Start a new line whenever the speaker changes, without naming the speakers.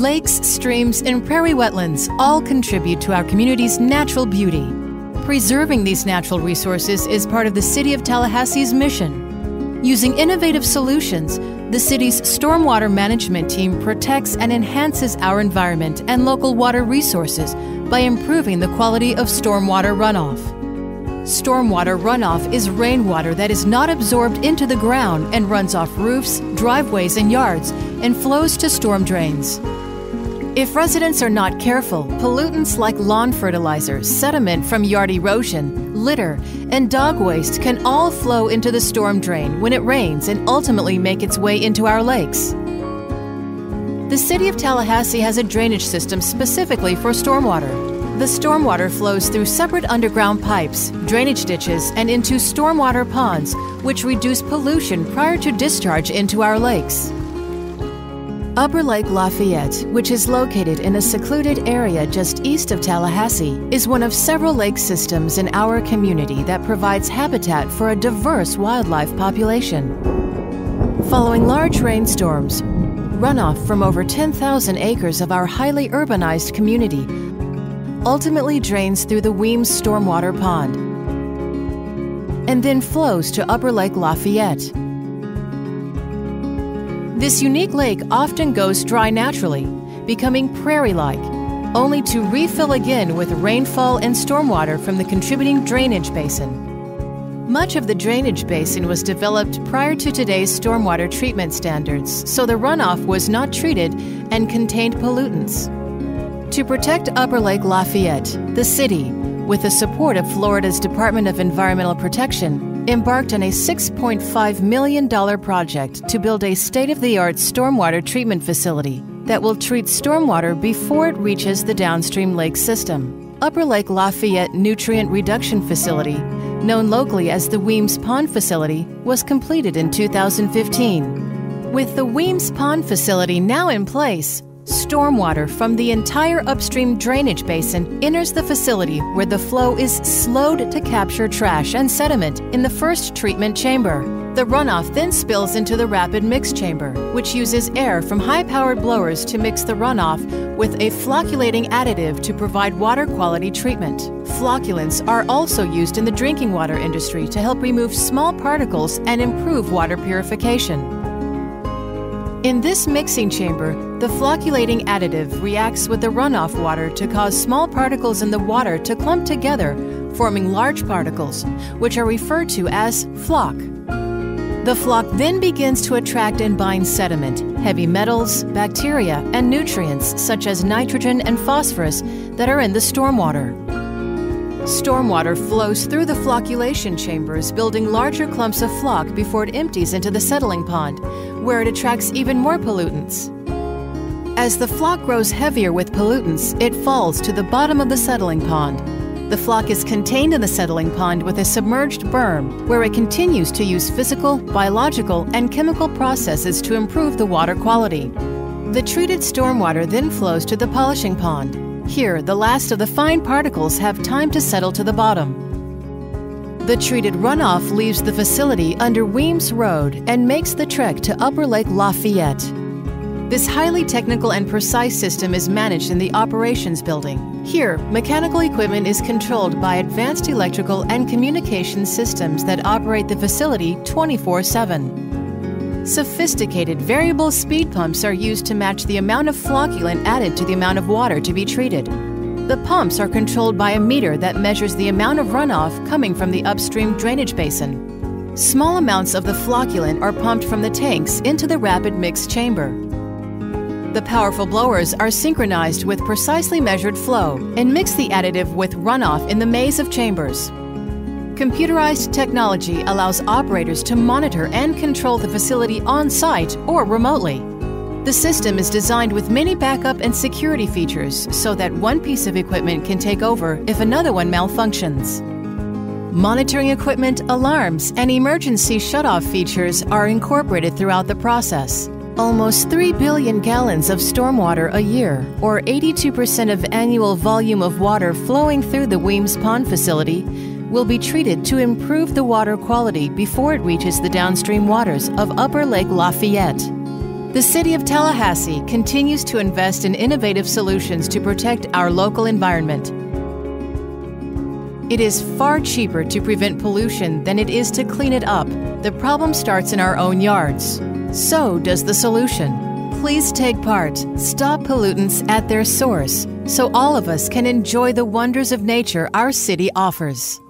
Lakes, streams, and prairie wetlands all contribute to our community's natural beauty. Preserving these natural resources is part of the City of Tallahassee's mission. Using innovative solutions, the city's stormwater management team protects and enhances our environment and local water resources by improving the quality of stormwater runoff. Stormwater runoff is rainwater that is not absorbed into the ground and runs off roofs, driveways, and yards and flows to storm drains. If residents are not careful, pollutants like lawn fertilizer, sediment from yard erosion, litter, and dog waste can all flow into the storm drain when it rains and ultimately make its way into our lakes. The City of Tallahassee has a drainage system specifically for stormwater. The stormwater flows through separate underground pipes, drainage ditches, and into stormwater ponds, which reduce pollution prior to discharge into our lakes. Upper Lake Lafayette, which is located in a secluded area just east of Tallahassee, is one of several lake systems in our community that provides habitat for a diverse wildlife population. Following large rainstorms, runoff from over 10,000 acres of our highly urbanized community ultimately drains through the Weems Stormwater Pond and then flows to Upper Lake Lafayette. This unique lake often goes dry naturally, becoming prairie like, only to refill again with rainfall and stormwater from the contributing drainage basin. Much of the drainage basin was developed prior to today's stormwater treatment standards, so the runoff was not treated and contained pollutants. To protect Upper Lake Lafayette, the city, with the support of Florida's Department of Environmental Protection, embarked on a $6.5 million project to build a state of the art stormwater treatment facility that will treat stormwater before it reaches the downstream lake system. Upper Lake Lafayette Nutrient Reduction Facility, known locally as the Weems Pond Facility, was completed in 2015. With the Weems Pond Facility now in place, Stormwater from the entire upstream drainage basin enters the facility where the flow is slowed to capture trash and sediment in the first treatment chamber. The runoff then spills into the rapid mix chamber, which uses air from high powered blowers to mix the runoff with a flocculating additive to provide water quality treatment. Flocculants are also used in the drinking water industry to help remove small particles and improve water purification. In this mixing chamber, the flocculating additive reacts with the runoff water to cause small particles in the water to clump together, forming large particles, which are referred to as floc. The floc then begins to attract and bind sediment, heavy metals, bacteria, and nutrients such as nitrogen and phosphorus that are in the stormwater. Stormwater flows through the flocculation chambers, building larger clumps of floc before it empties into the settling pond, where it attracts even more pollutants. As the floc grows heavier with pollutants, it falls to the bottom of the settling pond. The floc is contained in the settling pond with a submerged berm, where it continues to use physical, biological, and chemical processes to improve the water quality. The treated stormwater then flows to the polishing pond, here, the last of the fine particles have time to settle to the bottom. The treated runoff leaves the facility under Weems Road and makes the trek to Upper Lake Lafayette. This highly technical and precise system is managed in the operations building. Here, mechanical equipment is controlled by advanced electrical and communication systems that operate the facility 24 7. Sophisticated variable speed pumps are used to match the amount of flocculant added to the amount of water to be treated. The pumps are controlled by a meter that measures the amount of runoff coming from the upstream drainage basin. Small amounts of the flocculant are pumped from the tanks into the rapid mix chamber. The powerful blowers are synchronized with precisely measured flow and mix the additive with runoff in the maze of chambers. Computerized technology allows operators to monitor and control the facility on site or remotely. The system is designed with many backup and security features so that one piece of equipment can take over if another one malfunctions. Monitoring equipment, alarms, and emergency shutoff features are incorporated throughout the process. Almost 3 billion gallons of stormwater a year, or 82% of annual volume of water flowing through the Weems Pond facility, will be treated to improve the water quality before it reaches the downstream waters of Upper Lake Lafayette. The City of Tallahassee continues to invest in innovative solutions to protect our local environment. It is far cheaper to prevent pollution than it is to clean it up. The problem starts in our own yards. So does the solution. Please take part. Stop pollutants at their source so all of us can enjoy the wonders of nature our city offers.